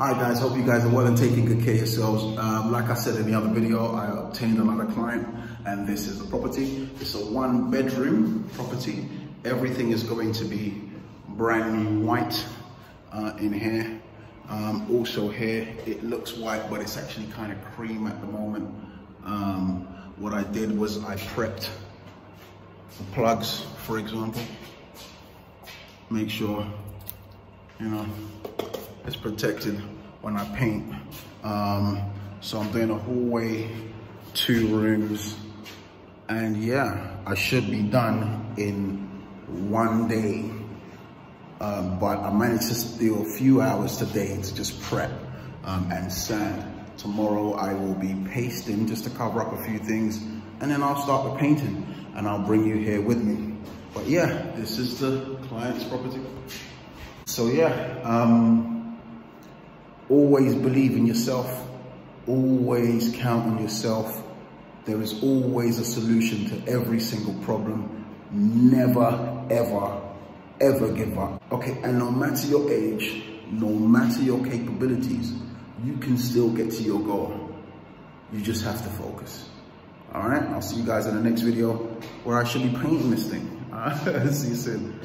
Hi guys, hope you guys are well and taking good care of yourselves. Um, like I said in the other video, I obtained another client and this is the property. It's a one bedroom property. Everything is going to be brand new white uh, in here. Um, also here, it looks white, but it's actually kind of cream at the moment. Um, what I did was I prepped the plugs, for example. Make sure, you know, it's protected when I paint. Um, so I'm doing a hallway, two rooms, and yeah, I should be done in one day. Um, but I managed to steal a few hours today to just prep um, and sand. Tomorrow I will be pasting just to cover up a few things and then I'll start the painting and I'll bring you here with me. But yeah, this is the client's property. So yeah, um, Always believe in yourself. Always count on yourself. There is always a solution to every single problem. Never, ever, ever give up. Okay, and no matter your age, no matter your capabilities, you can still get to your goal. You just have to focus. All right, I'll see you guys in the next video where I should be painting this thing. see you soon.